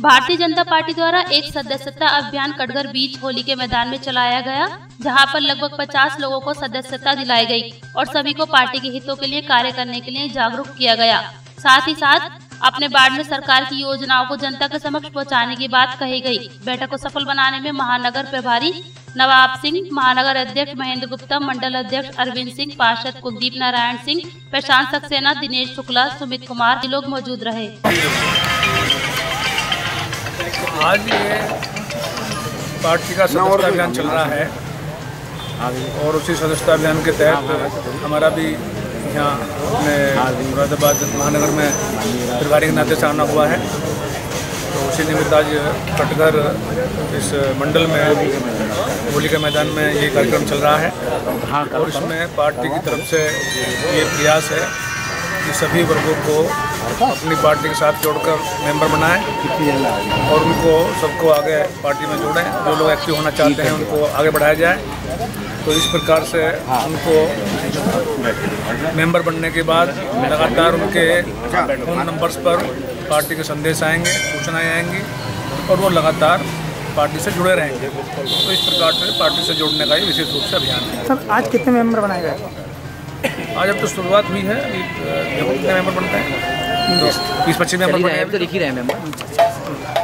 Bharatiya Janata party द्वारा एक सदस्यता अभियान कटघर बीच होली के मैदान में चलाया गया, जहाँ पर लगभग 50 लोगों को सदस्यता दिलाई गई और सभी को पार्टी के हितों के लिए कार्य करने के लिए जागरूक किया गया। साथ ही साथ, अपने बाढ़ में सरकार की योजनाओं को जनता के समक्ष पहुँचाने की बात कही गई। बैठक को सफल बनाने में महानगर प्रभारी नवाब सिंह, महानगर अध्यक्ष महेंद्र गुप्ता, मंडल अध्यक्ष अरविंद सिंह, पार्षद कुलदीप नारायण सिंह प्रशांत सक्सेना दिनेश शुक्ला, सुमित कुमार लोग मौजूद रहे। आज ये पार्टी का सदस्यता अभियान चल रहा है। और उसी सदस्यता अभियान के तहत हमारा भी यहाँ अपने मुरादाबाद महानगर में प्रभारी के नाते से आना हुआ है। तो उसी निमित्त आज कटघर इस मंडल में होली के मैदान में ये कार्यक्रम चल रहा है। और इसमें पार्टी की तरफ़ से ये प्रयास है कि सभी वर्गों को अपनी पार्टी के साथ जोड़कर मेंबर बनाएँ और उनको सबको आगे पार्टी में जोड़ें। जो लोग एक्टिव होना चाहते हैं उनको आगे बढ़ाया जाए। तो इस प्रकार से उनको मेंबर बनने के बाद लगातार उनके फ़ोन नंबर्स पर पार्टी के संदेश आएँगे, सूचनाएँ आएँगी और वो लगातार पार्टी से जुड़े रहेंगे। तो इस प्रकार से पार्टी से जोड़ने का ही विशेष रूप से अभियान है। सर, आज कितने मेंबर बनाए गए? आज अब तो शुरुआत हुई है अभी कितने मेंबर बनते हैं? बीस पच्चीस मेंबर बने हैं तो लिख ही रहे हैं मेंबर